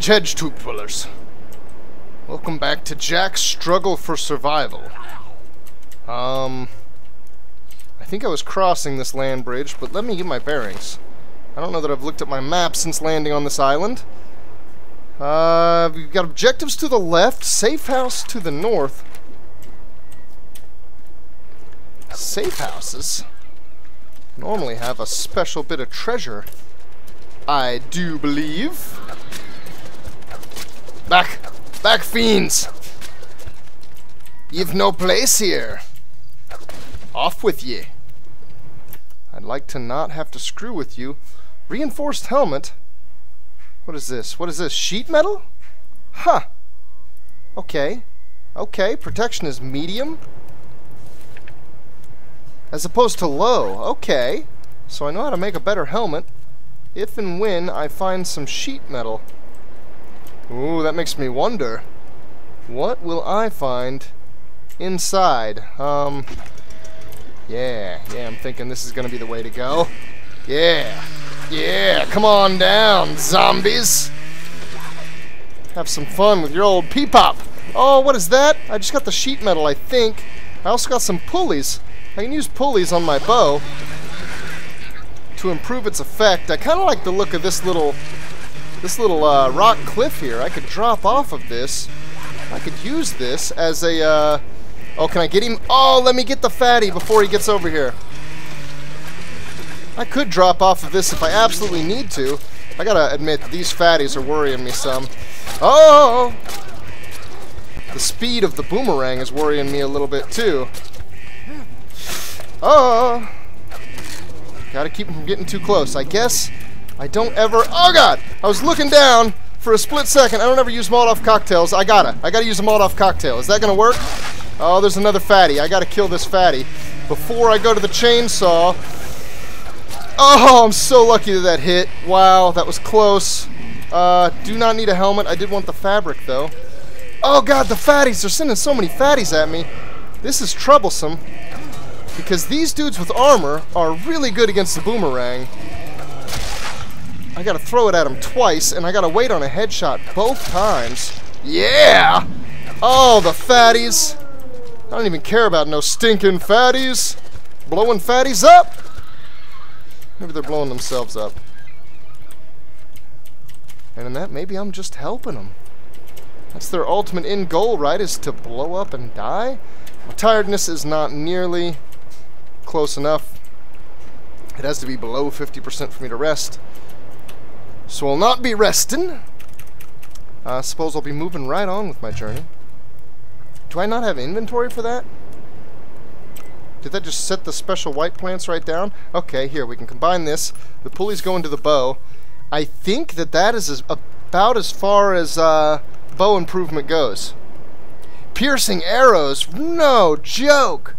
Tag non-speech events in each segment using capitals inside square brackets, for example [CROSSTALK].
Hedge, hedge, tube dwellers. Welcome back to Jack's Struggle for Survival. Um, I think I was crossing this land bridge, but let me get my bearings. I don't know that I've looked at my map since landing on this island. Uh, we've got objectives to the left, safe house to the north. Safe houses normally have a special bit of treasure. I do believe. Back! Back, fiends! You've no place here. Off with ye. I'd like to not have to screw with you. Reinforced helmet? What is this? What is this? Sheet metal? Huh. Okay. Okay, protection is medium. As opposed to low. Okay. So I know how to make a better helmet if and when I find some sheet metal. Ooh, that makes me wonder. What will I find inside? Um, yeah, yeah, I'm thinking this is going to be the way to go. Yeah, yeah, come on down, zombies. Have some fun with your old Peepop. Oh, what is that? I just got the sheet metal, I think. I also got some pulleys. I can use pulleys on my bow to improve its effect. I kind of like the look of this little this little uh, rock cliff here. I could drop off of this. I could use this as a... Uh... Oh, can I get him? Oh, let me get the fatty before he gets over here. I could drop off of this if I absolutely need to. I gotta admit, these fatties are worrying me some. Oh! The speed of the boomerang is worrying me a little bit too. Oh! Gotta keep him from getting too close. I guess I don't ever... Oh, God! I was looking down for a split second. I don't ever use Molotov cocktails. I gotta. I gotta use a Molotov cocktail. Is that gonna work? Oh, there's another fatty. I gotta kill this fatty before I go to the chainsaw. Oh, I'm so lucky that that hit. Wow, that was close. Uh, do not need a helmet. I did want the fabric, though. Oh, God, the fatties. They're sending so many fatties at me. This is troublesome. Because these dudes with armor are really good against the boomerang. I gotta throw it at him twice, and I gotta wait on a headshot both times. Yeah! Oh, the fatties! I don't even care about no stinking fatties! Blowing fatties up! Maybe they're blowing themselves up. And in that, maybe I'm just helping them. That's their ultimate end goal, right? Is to blow up and die? My tiredness is not nearly close enough. It has to be below 50% for me to rest. So I'll not be resting. I uh, suppose I'll be moving right on with my journey. Do I not have inventory for that? Did that just set the special white plants right down? Okay, here, we can combine this. The pulleys go into the bow. I think that that is as, about as far as uh, bow improvement goes. Piercing arrows? No joke!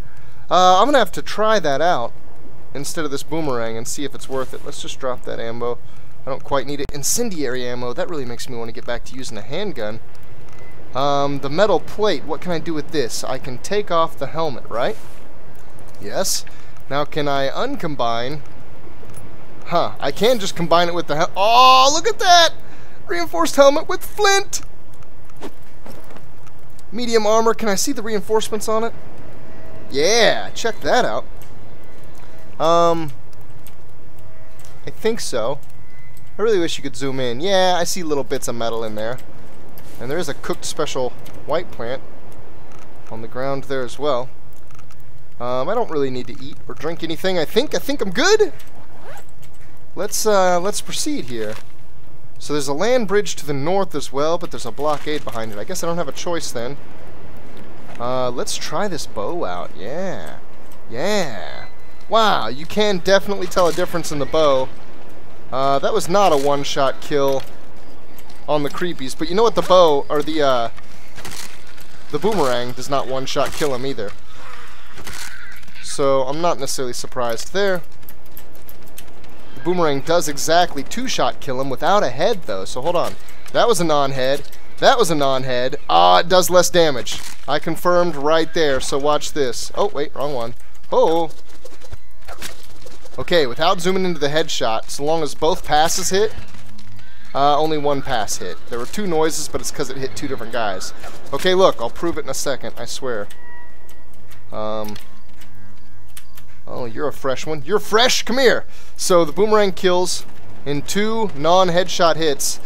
Uh, I'm going to have to try that out instead of this boomerang and see if it's worth it. Let's just drop that ammo. I don't quite need it. Incendiary ammo, that really makes me want to get back to using a handgun. Um, the metal plate, what can I do with this? I can take off the helmet, right? Yes. Now can I uncombine? Huh, I can just combine it with the Oh, look at that! Reinforced helmet with flint! Medium armor, can I see the reinforcements on it? Yeah, check that out. Um, I think so. I really wish you could zoom in. Yeah, I see little bits of metal in there. And there is a cooked special white plant on the ground there as well. Um, I don't really need to eat or drink anything. I think I think I'm good. Let's uh, let's proceed here. So there's a land bridge to the north as well, but there's a blockade behind it. I guess I don't have a choice then. Uh, let's try this bow out. Yeah, yeah. Wow, you can definitely tell a difference in the bow uh, that was not a one-shot kill on the creepies, but you know what? The bow, or the, uh, the boomerang does not one-shot kill him either. So, I'm not necessarily surprised there. The boomerang does exactly two-shot kill him without a head, though, so hold on. That was a non-head. That was a non-head. Ah, it does less damage. I confirmed right there, so watch this. Oh, wait, wrong one. Oh, Okay, without zooming into the headshot, so long as both passes hit, Uh, only one pass hit. There were two noises, but it's because it hit two different guys. Okay, look, I'll prove it in a second, I swear. Um, oh, you're a fresh one. You're fresh? Come here. So the boomerang kills in two non-headshot hits.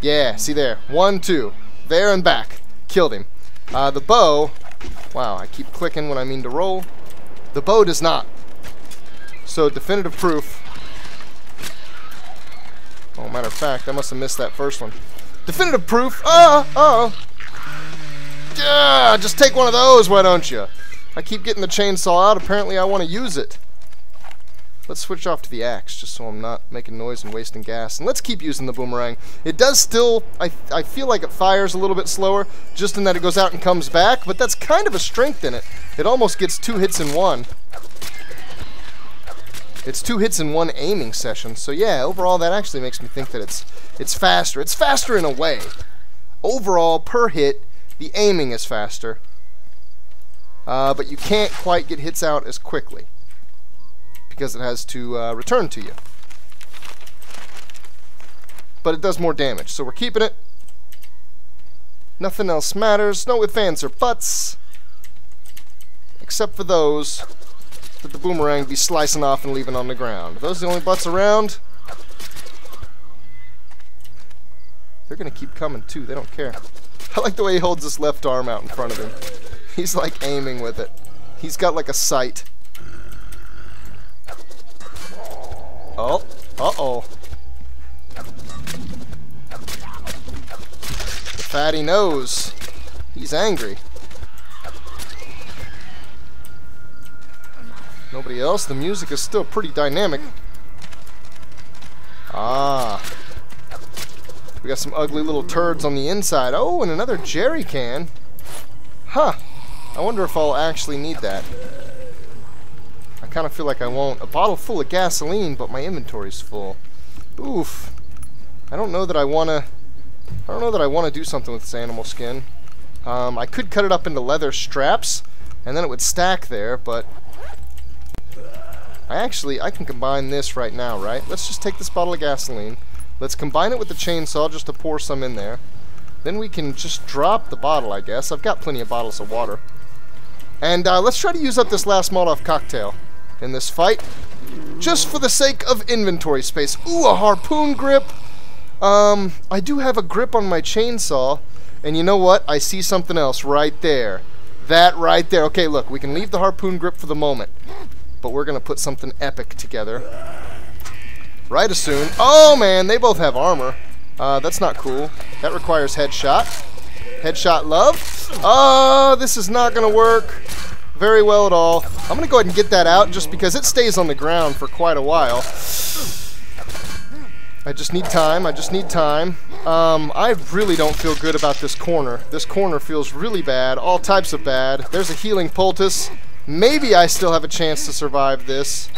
Yeah, see there. One, two. There and back. Killed him. Uh, the bow, wow, I keep clicking when I mean to roll. The bow does not. So definitive proof. Oh, matter of fact, I must have missed that first one. Definitive proof. Oh, oh. Yeah, just take one of those, why don't you? I keep getting the chainsaw out. Apparently, I want to use it. Let's switch off to the axe, just so I'm not making noise and wasting gas. And let's keep using the boomerang. It does still, I, I feel like it fires a little bit slower, just in that it goes out and comes back, but that's kind of a strength in it. It almost gets two hits in one. It's two hits in one aiming session. So yeah, overall that actually makes me think that it's it's faster. It's faster in a way. Overall, per hit, the aiming is faster. Uh, but you can't quite get hits out as quickly because it has to uh, return to you. But it does more damage, so we're keeping it. Nothing else matters. No ifs, ands, or buts. Except for those that the boomerang be slicing off and leaving on the ground. Are those the only butts around? They're gonna keep coming too, they don't care. I like the way he holds his left arm out in front of him. He's like aiming with it. He's got like a sight. Oh, uh-oh. Fatty knows. He's angry. Nobody else. The music is still pretty dynamic. Ah. We got some ugly little turds on the inside. Oh, and another jerry can. Huh. I wonder if I'll actually need that. I kind of feel like I won't. A bottle full of gasoline, but my inventory's full. Oof. I don't know that I want to... I don't know that I want to do something with this animal skin. Um, I could cut it up into leather straps, and then it would stack there, but I actually, I can combine this right now, right? Let's just take this bottle of gasoline. Let's combine it with the chainsaw just to pour some in there. Then we can just drop the bottle, I guess. I've got plenty of bottles of water. And uh, let's try to use up this last Molotov cocktail in this fight. Just for the sake of inventory space. Ooh, a harpoon grip. Um, I do have a grip on my chainsaw. And you know what? I see something else right there. That right there. Okay, look, we can leave the harpoon grip for the moment but we're going to put something epic together. Right as soon. Oh, man, they both have armor. Uh, that's not cool. That requires headshot. Headshot love. Oh, this is not going to work very well at all. I'm going to go ahead and get that out just because it stays on the ground for quite a while. I just need time. I just need time. Um, I really don't feel good about this corner. This corner feels really bad. All types of bad. There's a healing poultice. Maybe I still have a chance to survive this.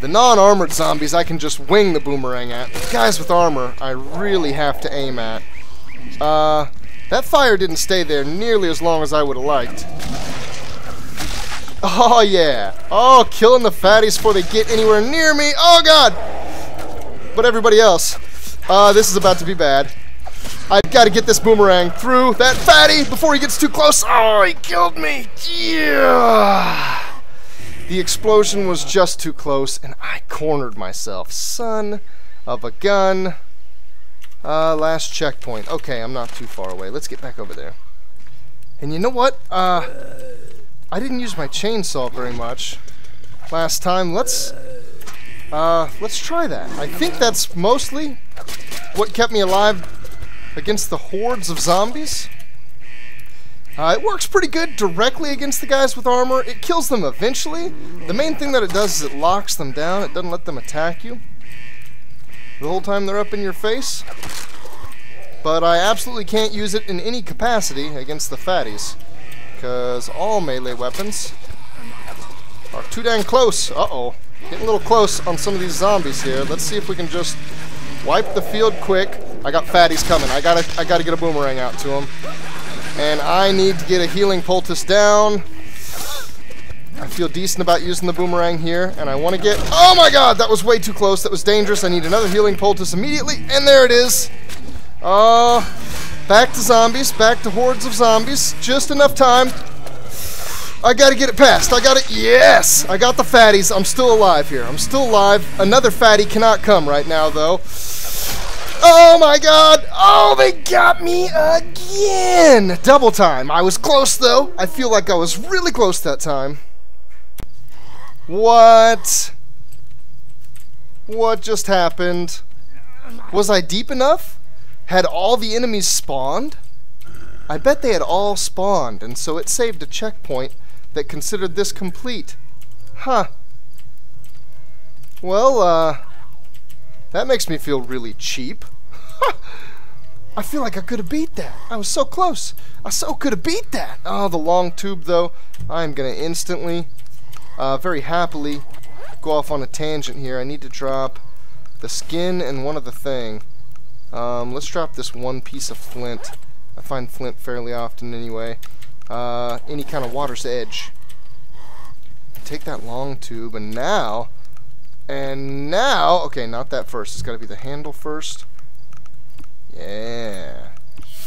The non-armored zombies I can just wing the boomerang at. The guys with armor I really have to aim at. Uh, that fire didn't stay there nearly as long as I would have liked. Oh yeah. Oh, killing the fatties before they get anywhere near me. Oh god! But everybody else. Uh, this is about to be bad. I've got to get this boomerang through that fatty before he gets too close. Oh, he killed me. Yeah. The explosion was just too close, and I cornered myself. Son of a gun. Uh, last checkpoint. Okay, I'm not too far away. Let's get back over there. And you know what? Uh, I didn't use my chainsaw very much last time. Let's, uh, let's try that. I think that's mostly what kept me alive against the hordes of zombies. Uh, it works pretty good directly against the guys with armor. It kills them eventually. The main thing that it does is it locks them down. It doesn't let them attack you the whole time they're up in your face. But I absolutely can't use it in any capacity against the fatties. Because all melee weapons are too dang close. Uh-oh. Getting a little close on some of these zombies here. Let's see if we can just wipe the field quick. I got fatties coming. I gotta, I gotta get a boomerang out to him. And I need to get a healing poultice down. I feel decent about using the boomerang here, and I want to get... Oh my god, that was way too close. That was dangerous. I need another healing poultice immediately, and there it is. Oh, uh, back to zombies, back to hordes of zombies. Just enough time. I gotta get it past. I got it. Yes! I got the fatties. I'm still alive here. I'm still alive. Another fatty cannot come right now, though. Oh my god! Oh, they got me again! Double time. I was close, though. I feel like I was really close that time. What? What just happened? Was I deep enough? Had all the enemies spawned? I bet they had all spawned, and so it saved a checkpoint that considered this complete. Huh. Well, uh, that makes me feel really cheap. [LAUGHS] I feel like I could have beat that. I was so close. I so could have beat that. Oh, the long tube, though. I'm going to instantly, uh, very happily, go off on a tangent here. I need to drop the skin and one other thing. Um, let's drop this one piece of flint. I find flint fairly often anyway uh, any kind of water's edge. Take that long tube, and now, and now, okay, not that first. It's got to be the handle first. Yeah.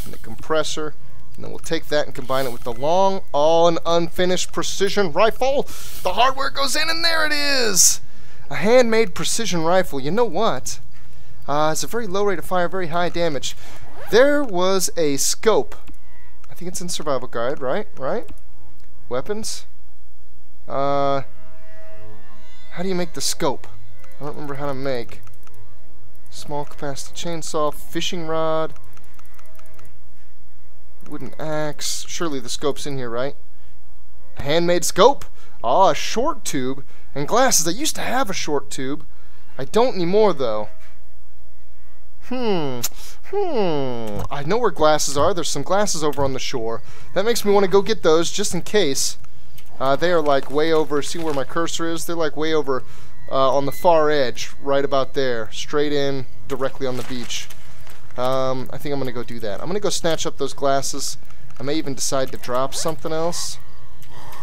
And the compressor. And then we'll take that and combine it with the long, all and unfinished precision rifle. The hardware goes in, and there it is. A handmade precision rifle. You know what? Uh, it's a very low rate of fire, very high damage. There was a scope I think it's in survival guide, right? Right? Weapons? Uh, how do you make the scope? I don't remember how to make. Small capacity chainsaw, fishing rod, wooden axe. Surely the scope's in here, right? A handmade scope? Ah, a short tube. And glasses. I used to have a short tube. I don't anymore, though. Hmm. Hmm. I know where glasses are. There's some glasses over on the shore. That makes me want to go get those just in case. Uh, they are like way over. See where my cursor is? They're like way over uh, on the far edge, right about there. Straight in, directly on the beach. Um, I think I'm going to go do that. I'm going to go snatch up those glasses. I may even decide to drop something else.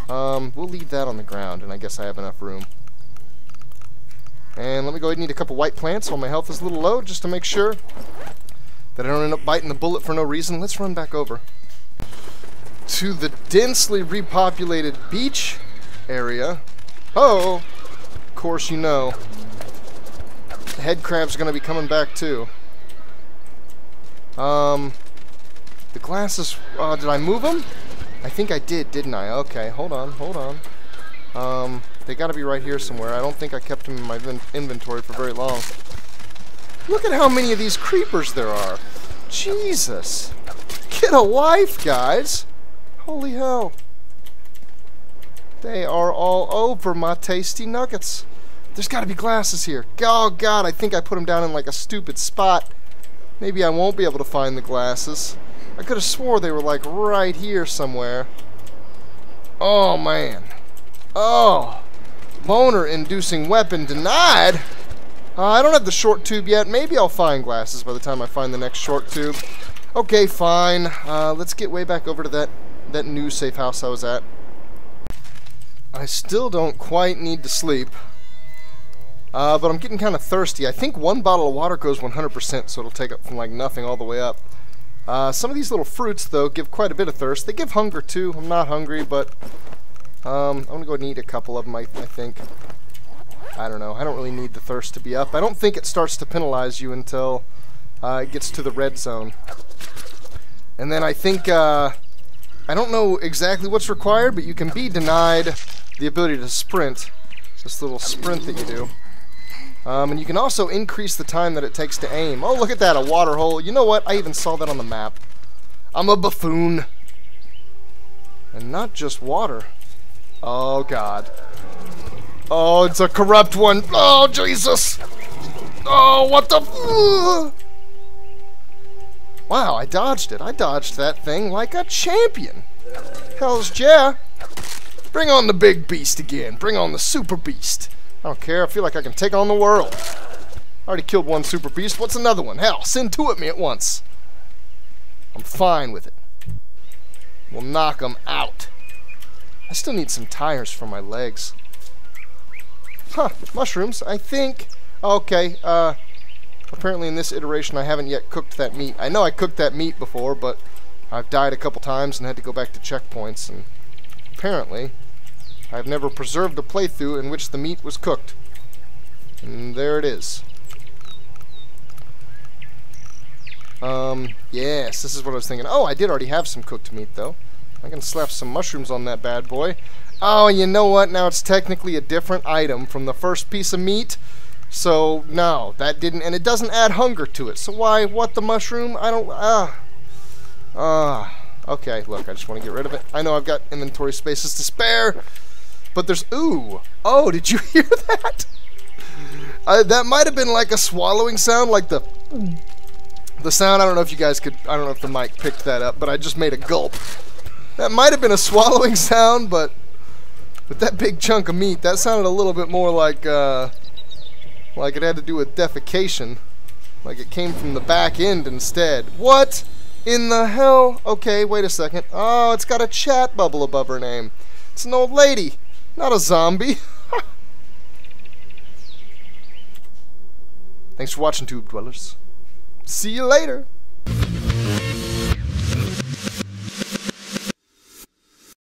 Um, we'll leave that on the ground, and I guess I have enough room. And let me go ahead and eat a couple white plants while my health is a little low, just to make sure that I don't end up biting the bullet for no reason. Let's run back over to the densely repopulated beach area. Oh, course you know. Head crab's going to be coming back too. Um, the glasses, uh, did I move them? I think I did, didn't I? Okay, hold on, hold on. Um, they got to be right here somewhere. I don't think I kept them in my inventory for very long. Look at how many of these creepers there are. Jesus. Get a life, guys. Holy hell. They are all over my tasty nuggets. There's got to be glasses here. Oh, God, I think I put them down in like a stupid spot. Maybe I won't be able to find the glasses. I could have swore they were like right here somewhere. Oh, man. Oh. Boner-inducing weapon denied. Uh, I don't have the short tube yet. Maybe I'll find glasses by the time I find the next short tube. Okay, fine. Uh, let's get way back over to that, that new safe house I was at. I still don't quite need to sleep. Uh, but I'm getting kind of thirsty. I think one bottle of water goes 100%, so it'll take up from like nothing all the way up. Uh, some of these little fruits, though, give quite a bit of thirst. They give hunger, too. I'm not hungry, but um, I'm going to go and eat a couple of them, I, I think. I don't know. I don't really need the thirst to be up. I don't think it starts to penalize you until uh, it gets to the red zone. And then I think, uh, I don't know exactly what's required, but you can be denied the ability to sprint. This little sprint that you do. Um, and you can also increase the time that it takes to aim. Oh, look at that, a water hole. You know what? I even saw that on the map. I'm a buffoon. And not just water. Oh, God. Oh, it's a corrupt one. Oh, Jesus. Oh, what the... Wow, I dodged it. I dodged that thing like a champion. Hell's yeah. Bring on the big beast again. Bring on the super beast. I don't care. I feel like I can take on the world. I already killed one super beast. What's another one? Hell, send two at me at once. I'm fine with it. We'll knock them out. I still need some tires for my legs. Huh, mushrooms, I think. Okay, uh, apparently in this iteration I haven't yet cooked that meat. I know I cooked that meat before, but I've died a couple times and had to go back to checkpoints, and apparently I've never preserved a playthrough in which the meat was cooked. And there it is. Um, yes, this is what I was thinking. Oh, I did already have some cooked meat, though. I can slap some mushrooms on that bad boy. Oh, you know what? Now it's technically a different item from the first piece of meat. So, no, that didn't... And it doesn't add hunger to it. So why? What, the mushroom? I don't... Ah. Ah. Okay, look, I just want to get rid of it. I know I've got inventory spaces to spare. But there's... Ooh. Oh, did you [LAUGHS] hear that? That might have been like a swallowing sound, like the the sound. I don't know if you guys could. I don't know if the mic picked that up, but I just made a gulp. That might have been a swallowing [LAUGHS] sound, but with that big chunk of meat, that sounded a little bit more like uh, like it had to do with defecation, like it came from the back end instead. What in the hell? Okay, wait a second. Oh, it's got a chat bubble above her name. It's an old lady, not a zombie. [LAUGHS] Thanks for watching, Tube Dwellers. See you later.